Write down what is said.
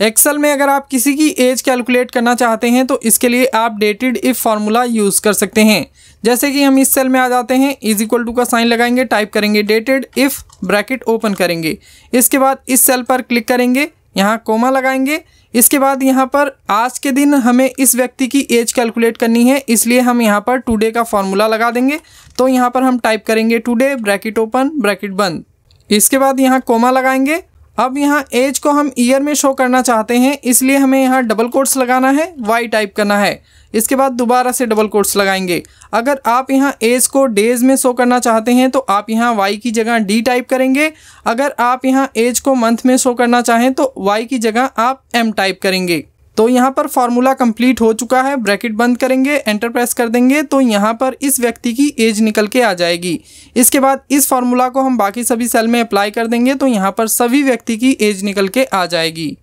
Excel में अगर आप किसी की एज कैलकुलेट करना चाहते हैं तो इसके लिए आप डेटेड इफ़ फार्मूला यूज़ कर सकते हैं। जैसे कि हम इस सेल में आ जाते हैं इज़ इक्वल टू का साइन लगाएँगे टाइप करेंगे डेटेड इफ़ ब्रैकेट ओपन करेंगे। इसके बाद इस सेल पर क्लिक करेंगे, यहाँ कोमा लगाएँगे। इसके बाद यहाँ पर आज के दिन हमें इस व्यक्ति की एज कैलकुलेट करनी है, इसलिए हम यहाँ पर टुडे का फॉर्मूला लगा देंगे। तो यहाँ पर हम टाइप करेंगे टुडे ब्रैकेट ओपन ब्रैकेट बंद। इसके बाद यहाँ कोमा लगाएँगे अब यहाँ एज को हम ईयर में शो करना चाहते हैं, इसलिए हमें यहाँ डबल कोट्स लगाना है वाई टाइप करना है। इसके बाद दोबारा से डबल कोट्स लगाएँगे। अगर आप यहाँ एज को डेज़ में शो करना चाहते हैं तो आप यहाँ वाई की जगह डी टाइप करेंगे। अगर आप यहाँ एज को मंथ में शो करना चाहें तो वाई की जगह आप एम टाइप करेंगे। तो यहाँ पर फार्मूला कंप्लीट हो चुका है ब्रैकेट बंद करेंगे एंटर प्रेस कर देंगे तो यहाँ पर इस व्यक्ति की एज निकल के आ जाएगी। इसके बाद इस फार्मूला को हम बाकी सभी सेल में अप्लाई कर देंगे तो यहाँ पर सभी व्यक्ति की एज निकल के आ जाएगी।